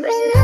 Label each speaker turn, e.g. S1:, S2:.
S1: Relax.